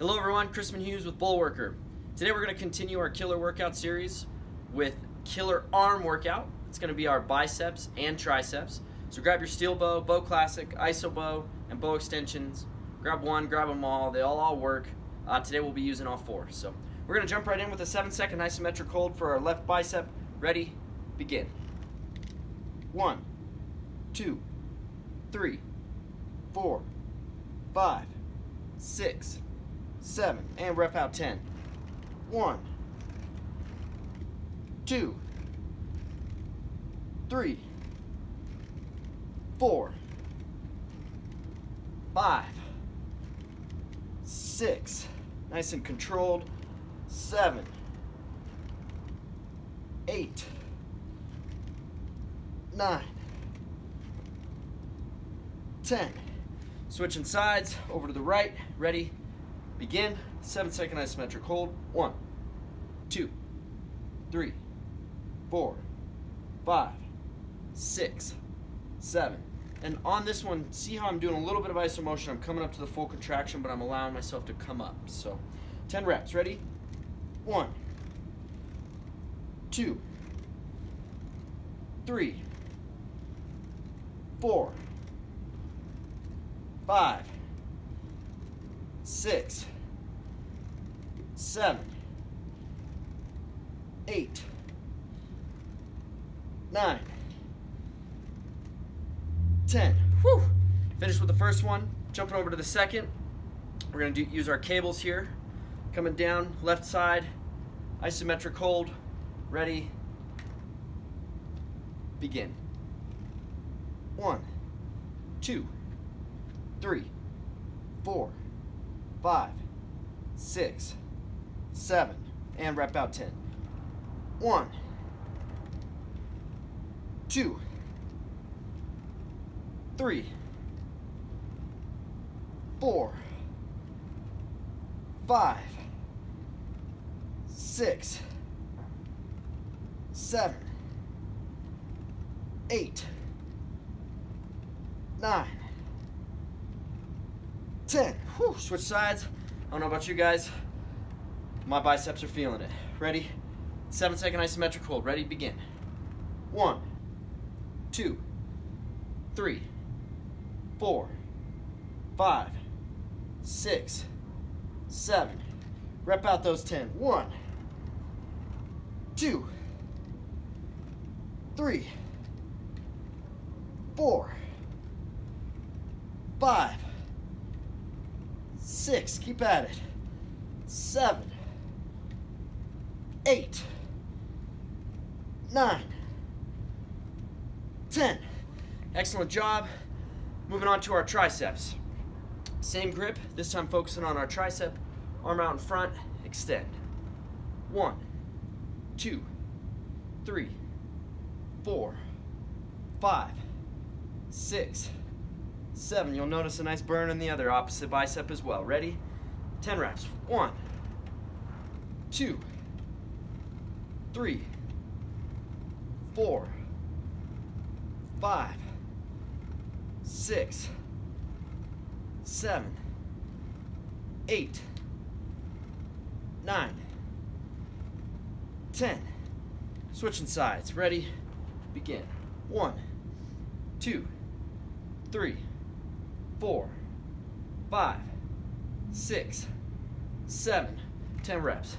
Hello everyone, Crispin Hughes with Bullworker. Today we're going to continue our killer workout series with killer arm workout. It's going to be our biceps and triceps. So grab your steel bow, bow classic, iso bow, and bow extensions. Grab one, grab them all. They all all work. Uh, today we'll be using all four. So we're going to jump right in with a seven second isometric hold for our left bicep. Ready? Begin. One, two, three, four, five, six, seven, and rep out 10. One, two, three, four, five, six, nice and controlled, seven, eight, nine, ten. Switching sides, over to the right, ready, begin. Seven second isometric hold. One, two, three, four, five, six, seven. And on this one, see how I'm doing a little bit of iso motion. I'm coming up to the full contraction, but I'm allowing myself to come up. So 10 reps, ready? One, two, three, four, five, six, seven, eight, nine, ten. Whew. Finished with the first one. Jumping over to the second. We're gonna do, use our cables here. Coming down, left side, isometric hold. Ready. Begin. One, two, three, four, five, six, seven, and rep out 10. One, two, three, four, five, six, seven, eight, nine, ten. Whew, switch sides. I don't know about you guys. My biceps are feeling it. Ready? Seven second isometric hold. Ready? Begin. One, two, three, four, five, six, seven. Rep out those 10. One, two, three, four, five, six. Keep at it. Seven, eight, nine, ten. Excellent job. Moving on to our triceps. Same grip, this time focusing on our tricep. Arm out in front, extend. One, two, three, four, five, six, seven. You'll notice a nice burn in the other opposite bicep as well. Ready? 10 reps. One, two, three, four, five, six, seven, eight, nine, ten. Switching sides. Ready? Begin. One, two, three, four, five, six, seven, ten reps.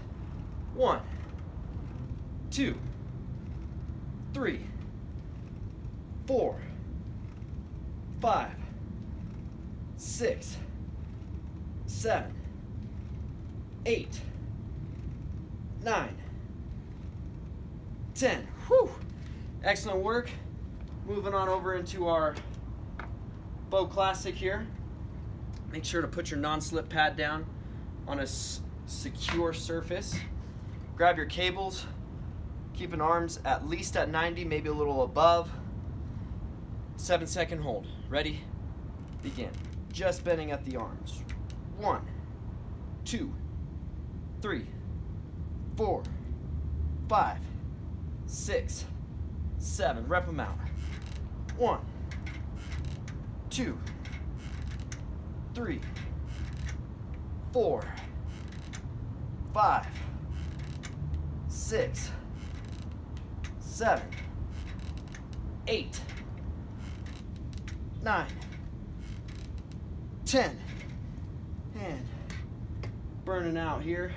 One, two, three, four, five, six, seven, eight, nine, ten. Whew. Excellent work. Moving on over into our bow classic here. Make sure to put your non-slip pad down on a secure surface. Grab your cables, keeping arms at least at 90, maybe a little above. Seven second hold. Ready? Begin. Just bending at the arms. One, two, three, four, five, six, seven. Rep them out. One, two, three, four, five, six, seven, eight, nine, ten. And burning out here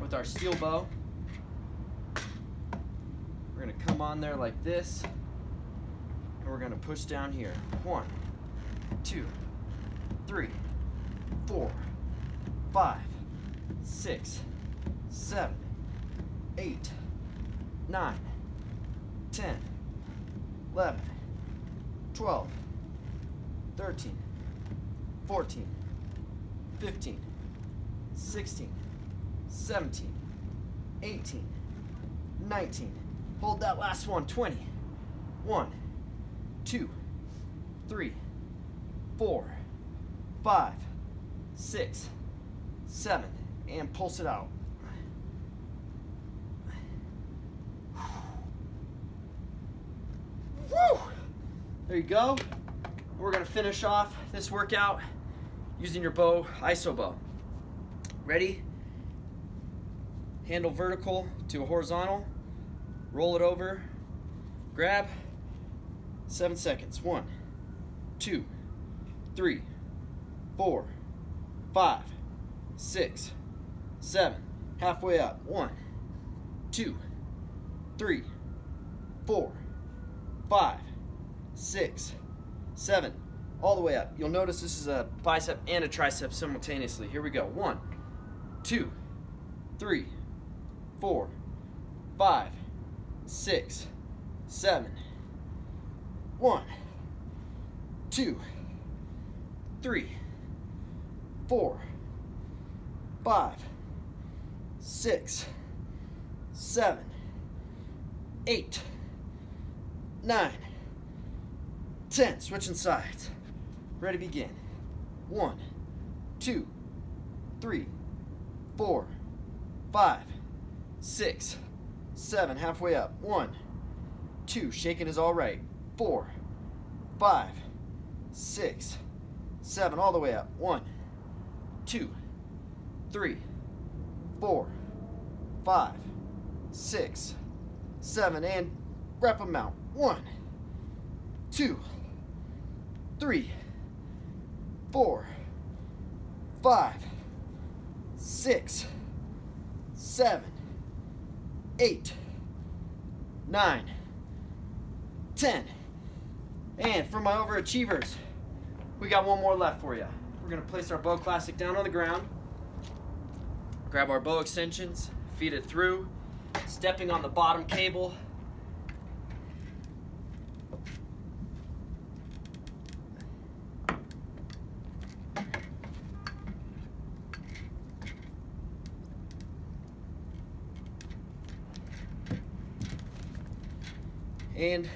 with our steel bow. We're gonna come on there like this, and we're gonna push down here. One, two, three, four, five, six, seven, eight, nine, ten, eleven, twelve, thirteen, fourteen, fifteen, sixteen, seventeen, eighteen, nineteen. Hold that last one. 20. One, two, three, four, five, six, seven, and pulse it out. Woo! There you go. We're gonna finish off this workout using your bow, iso bow. Ready? Handle vertical to a horizontal. Roll it over. Grab. Seven seconds. One, two, three, four, five, six, seven. Halfway up. One, two, three, four, five, six, seven. All the way up. You'll notice this is a bicep and a tricep simultaneously. Here we go. One, two, three, four, five, six, seven. One, two, three, four, five, six, seven, eight, nine, ten. Switching sides. Ready, begin. One, two, three, four, five, six, seven. Halfway up. One, two. Shaking is all right. Four, five, six, seven. All the way up. One, two, three, four, five, six, seven. And wrap them out. One, two, three, four, five, six, seven, eight, nine, ten. And for my overachievers, we got one more left for you. We're gonna place our bow classic down on the ground, grab our bow extensions, feed it through, stepping on the bottom cable, and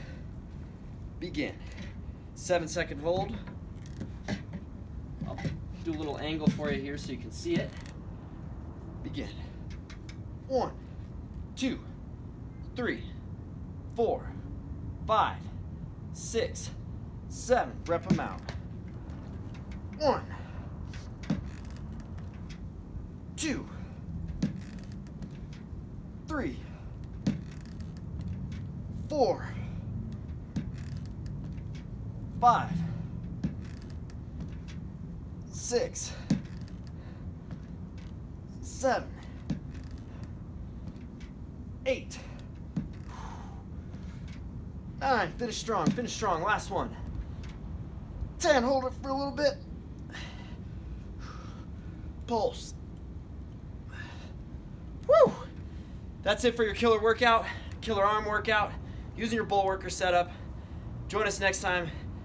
begin. Seven second hold. I'll do a little angle for you here so you can see it. Begin. One, two, three, four, five, six, seven. Rep them out. One, two, three, four, five, six, seven, eight, nine. Finish strong, finish strong. Last one. Ten. Hold it for a little bit. Pulse. Woo! That's it for your killer workout, killer arm workout, using your Bullworker setup. Join us next time.